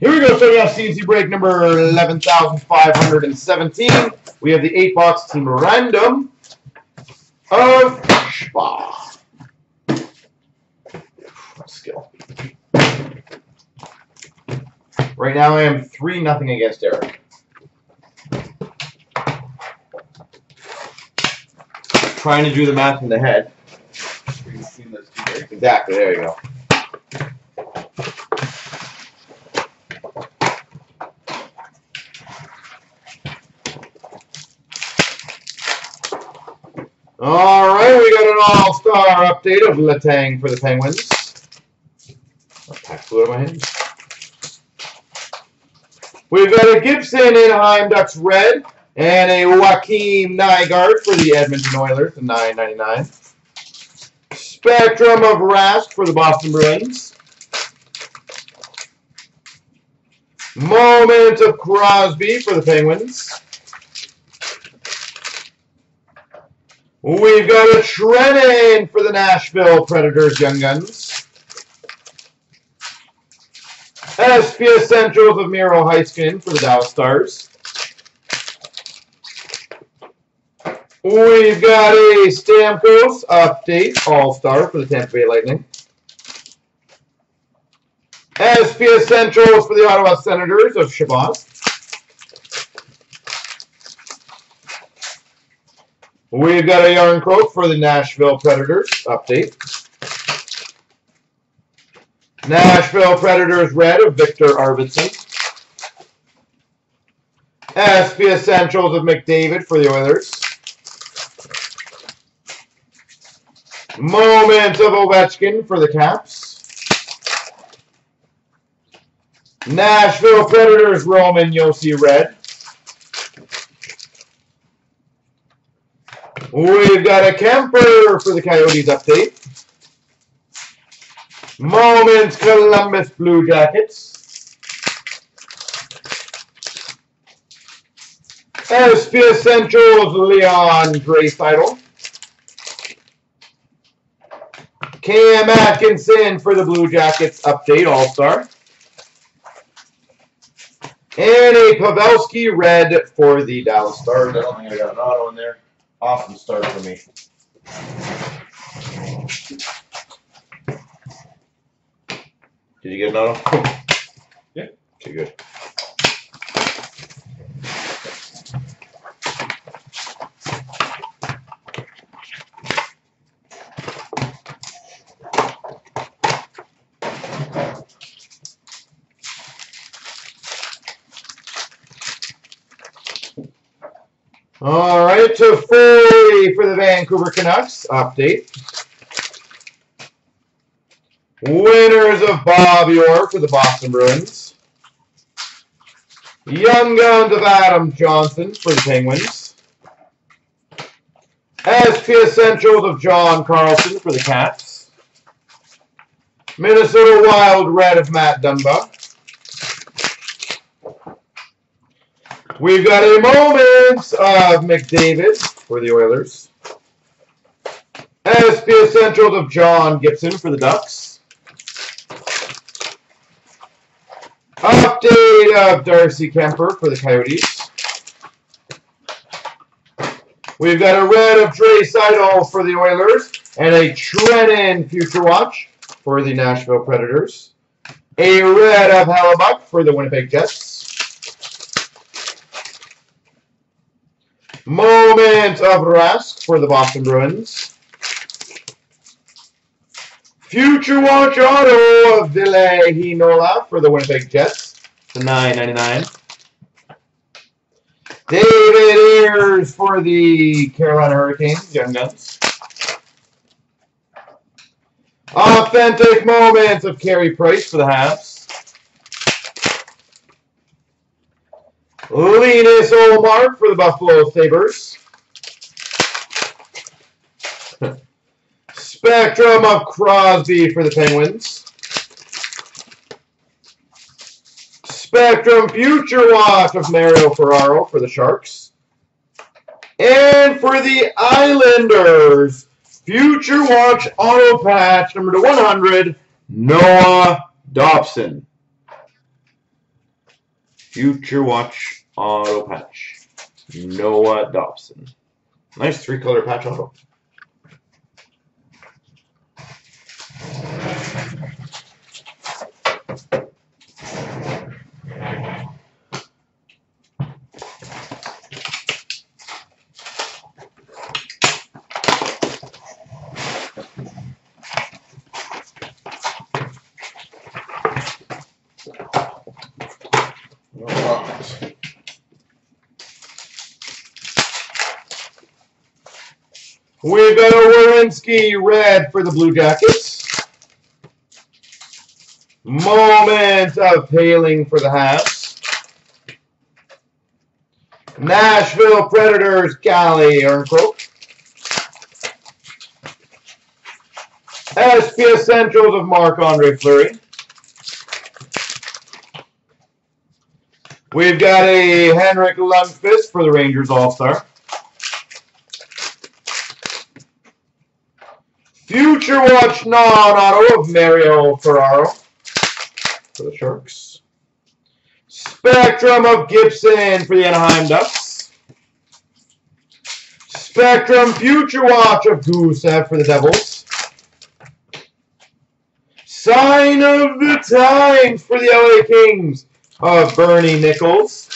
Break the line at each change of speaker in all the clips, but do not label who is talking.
Here we go, starting off CNC break number 11,517. We have the 8-box team random of Spa. Skill. Right now I am 3 nothing against Eric. Trying to do the math in the head. Exactly, there you go. All right, we got an all-star update of Letang for the Penguins. Of my hands. We've got a Gibson in Anaheim Ducks red and a Joakim Nygard for the Edmonton Oilers, the 9.99. Spectrum of Rask for the Boston Bruins. Moment of Crosby for the Penguins. We've got a Trenin for the Nashville Predators Young Guns. SP Essentials of Miro Heiskanen for the Dallas Stars. We've got a Stamkos update All-Star for the Tampa Bay Lightning. SP Essentials for the Ottawa Senators of Shabazz. We've got a Jarnkrok for the Nashville Predators update. Nashville Predators red of Viktor Arvidsson. SP Essentials of McDavid for the Oilers. Moment of Ovechkin for the Caps. Nashville Predators Roman Josi red. We've got a Kuemper for the Coyotes update. Moments Columbus Blue Jackets. SP Essentials Leon Draisaitl. Cam Atkinson for the Blue Jackets update All-Star. And a Pavelski red for the Dallas Stars. I don't think I got an auto in there. Awesome start for me. Did you get another?
Yeah.
Okay, good. All right, to 40 for the Vancouver Canucks update. Winners of Bob Orr for the Boston Bruins. Young Guns of Adam Johnson for the Penguins. SP Essentials of John Carlson for the Caps. Minnesota Wild Red of Matt Dumba. We've got a moment of McDavid for the Oilers. SP Central of John Gibson for the Ducks. Update of Darcy Kuemper for the Coyotes. We've got a red of Draisaitl for the Oilers and a Trenin Future Watch for the Nashville Predators. A red of Hellebuyck for the Winnipeg Jets. Moment of Rask for the Boston Bruins. Future Watch Auto of Ville Heinola for the Winnipeg Jets. The 9.99. David Ears for the Carolina Hurricanes, Young Guns. Authentic Moments of Carey Price for the Habs. Linus Ullmark for the Buffalo Sabres. Spectrum of Crosby for the Penguins. Spectrum Future Watch of Mario Ferraro for the Sharks. And for the Islanders, Future Watch Auto Patch number to 100, Noah Dobson. Future Watch auto patch. Noah Dobson. Nice three color patch auto. We've got a Werenski red for the Blue Jackets. Moment of Paling for the Habs. Nashville Predators, Calle Jarnkrok. SP Essentials of Marc-Andre Fleury. We've got a Henrik Lundqvist for the Rangers All-Star. Future Watch non-auto of Mario Ferraro for the Sharks. Spectrum of Gibson for the Anaheim Ducks. Spectrum Future Watch of Gusev for the Devils. Sign of the Times for the LA Kings of Bernie Nicholls.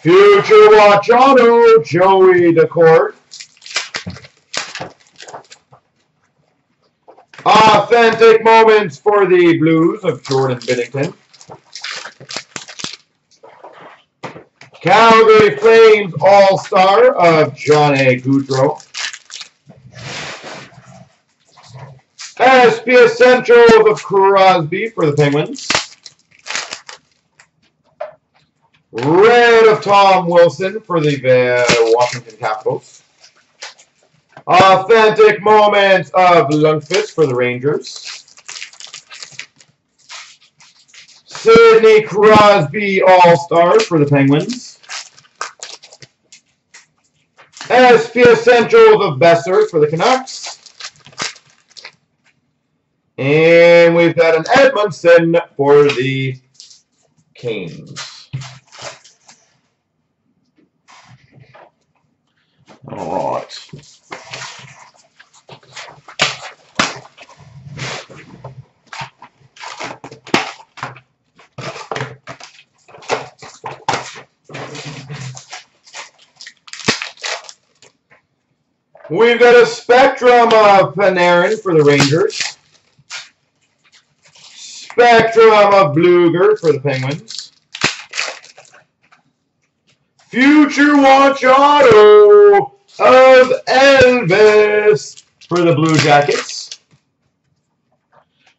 Future Watch Auto, Joey Daccord. Authentic moments for the Blues of Jordan Binnington. Calgary Flames All-Star of Johnny Gaudreau. SP Essentials of Crosby for the Penguins. Red of Tom Wilson for the Washington Capitals. Authentic moments of Lundqvist for the Rangers. Sidney Crosby All-Star for the Penguins. SP Essentials of Boeser for the Canucks. And we've got an Edmundson for the Canes. All right. We've got a spectrum of Panarin for the Rangers. Spectrum of Blueger for the Penguins. Future Watch Auto of Elvis for the Blue Jackets.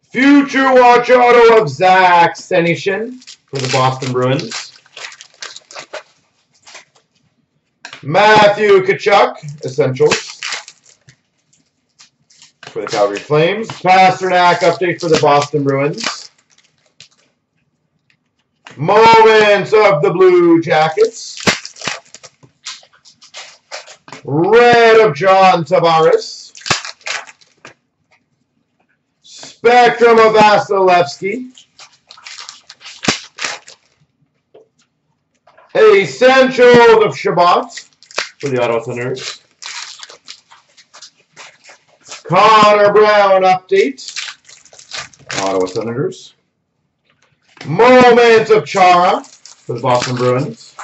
Future Watch Auto of Zach Senyshyn for the Boston Bruins. Matthew Tkachuk, Essentials for the Calgary Flames. Pastrnak update for the Boston Bruins. Moments of the Blue Jackets. Red of John Tavares. Spectrum of Vasilevskiy. Essentials of Chabot for the Ottawa Senators. Connor Brown update. Ottawa Senators. Moment of Chara for the Boston Bruins.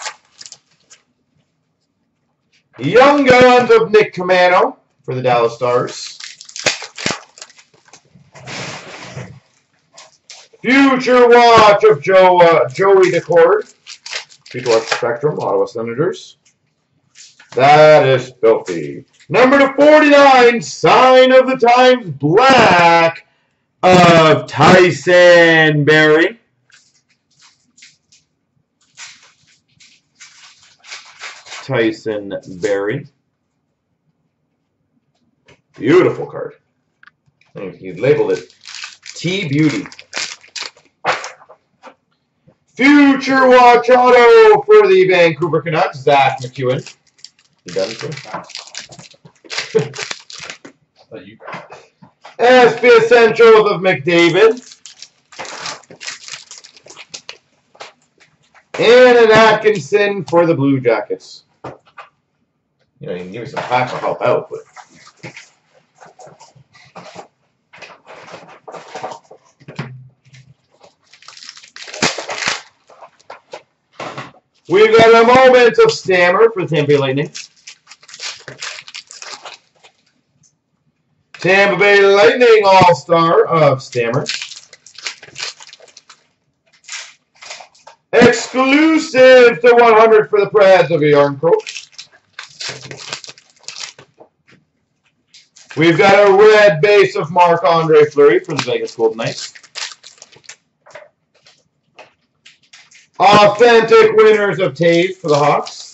Young Guns of Nick Caamano for the Dallas Stars. Future Watch of Joe uh, Joey Daccord. Future Watch Spectrum, Ottawa Senators. That is filthy. Number to 49, Sign of the Times Black of Tyson Barrie. Tyson Barrie. Beautiful card. He labeled it T Beauty. Future Watch Auto for the Vancouver Canucks, Zack MacEwen. You done, sir?
You
SP Essentials of McDavid. And an Atkinson for the Blue Jackets. You know, you can give me some pack to help out, but. We've got a moment of stammer for Tampa Lightning. Tampa Bay Lightning All-Star of Stammer. Exclusive to 100 for the Preds of Jarnkrok. We've got a red base of Marc-Andre Fleury for the Vegas Golden Knights. Authentic winners of Toews for the Hawks.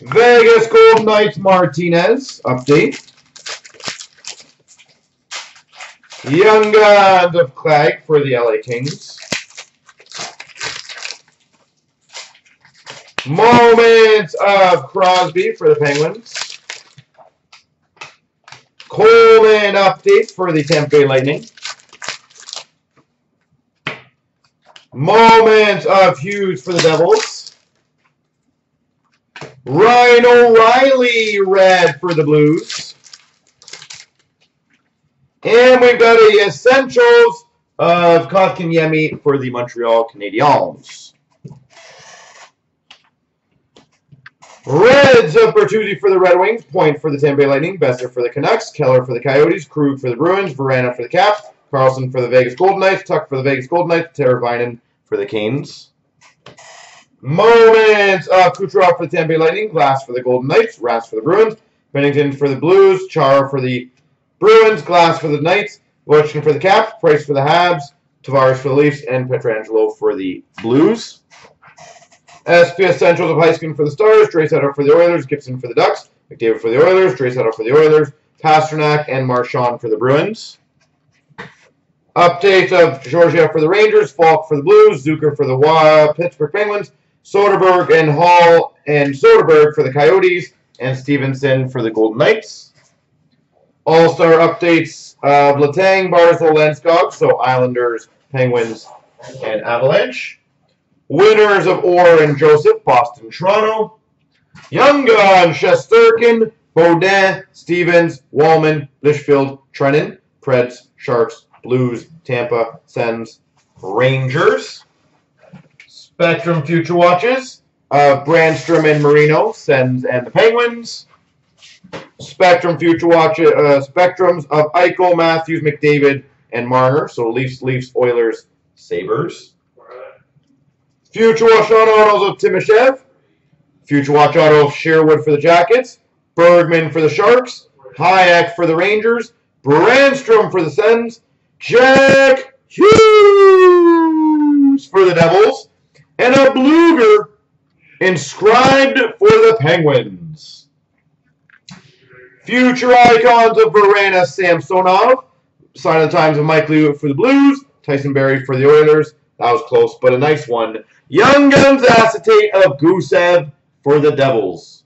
Vegas Golden Knights Martinez update. Young uh, Guns of Clague for the LA Kings. Moments of Crosby for the Penguins. Coleman update for the Tampa Bay Lightning. Moments of Hughes for the Devils. Ryan O'Reilly red for the Blues. And we've got a Essentials of Kotkaniemi for the Montreal Canadiens. Reds of Bertuzzi for the Red Wings, Point for the Tampa Bay Lightning, Boeser for the Canucks, Keller for the Coyotes, Krug for the Bruins, Vrana for the Caps, Karlsson for the Vegas Golden Knights, Tuch for the Vegas Golden Knights, Teravainen for the Canes. Moments of Kucherov for the Tampa Bay Lightning, Glass for the Golden Knights, Rask for the Bruins, Binnington for the Blues, Chara for the Bruins, Glass for the Knights, Ovechkin for the Caps, Price for the Habs, Tavares for the Leafs, and Pietrangelo for the Blues. SPS Central of Heiskin for the Stars, Draisaitl for the Oilers, Gibson for the Ducks, McDavid for the Oilers, Draisaitl for the Oilers, Pastrnak and Marchand for the Bruins. Updates of Georgia for the Rangers, Falk for the Blues, Zucker for the Wa Pittsburgh Penguins, Soderberg and Hall and Soderberg for the Coyotes, and Stevenson for the Golden Knights. All-Star updates of Letang, Barzal, Landeskog, so Islanders, Penguins, and Avalanche. Winners of Orr and Joseph, Boston, Toronto. Young Gun, Shesterkin, Baudin, Stevens, Wallman, Litchfield, Trenin, Preds, Sharks, Blues, Tampa, Sens, Rangers. Spectrum Future Watches of Brandstrom and Marino, Sens and the Penguins. Spectrum Future Watch uh, Spectrums of Eichel, Matthews, McDavid, and Marner. So Leafs, Leafs, Oilers, Sabres. Future Watch Autos of Timashov. Future Watch Auto of Sherwood for the Jackets. Bergman for the Sharks. Hajek for the Rangers. Brandstrom for the Sens. Jack Hughes for the Devils. And a Blueger inscribed for the Penguins. Future icons of Verena Samsonov. Sign of the Times of Mike Lee for the Blues. Tyson Barrie for the Oilers. That was close, but a nice one. Young Guns acetate of Gusev for the Devils.